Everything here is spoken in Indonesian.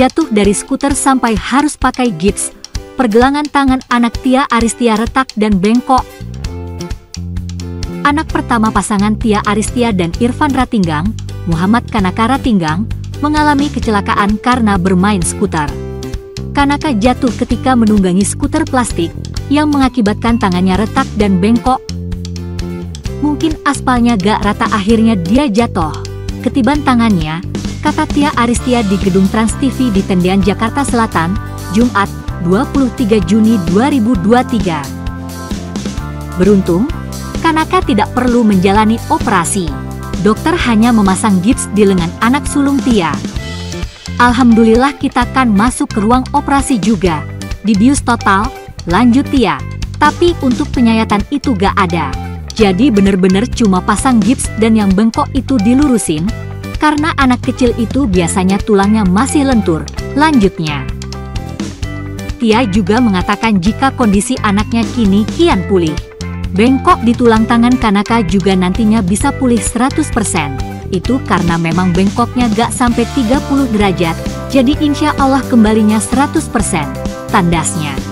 jatuh dari skuter sampai harus pakai gips. Pergelangan tangan anak Tia Aristia retak dan bengkok. Anak pertama pasangan Tia Aristia dan Irfan Ratinggang, Muhammad Kanaka Ratinggang, mengalami kecelakaan karena bermain skuter. Kanaka jatuh ketika menunggangi skuter plastik yang mengakibatkan tangannya retak dan bengkok. Mungkin aspalnya gak rata akhirnya dia jatuh. Ketiban tangannya, kata Tia Aristia di gedung Trans TV di Tendean Jakarta Selatan, Jumat, 23 Juni 2023. Beruntung, Kanaka tidak perlu menjalani operasi. Dokter hanya memasang gips di lengan anak sulung Tia. Alhamdulillah kita kan masuk ke ruang operasi juga. Dibius total, lanjut Tia. Tapi untuk penyayatan itu gak ada. Jadi bener-bener cuma pasang gips dan yang bengkok itu dilurusin, karena anak kecil itu biasanya tulangnya masih lentur. Lanjutnya, Tia juga mengatakan jika kondisi anaknya kini kian pulih. Bengkok di tulang tangan Kanaka juga nantinya bisa pulih 100%. Itu karena memang bengkoknya gak sampai 30 derajat, jadi insya Allah kembalinya 100%. Tandasnya.